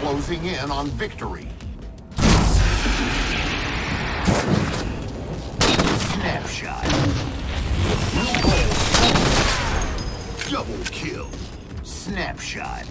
closing in on victory. Snapshot. Double kill. Snapshot.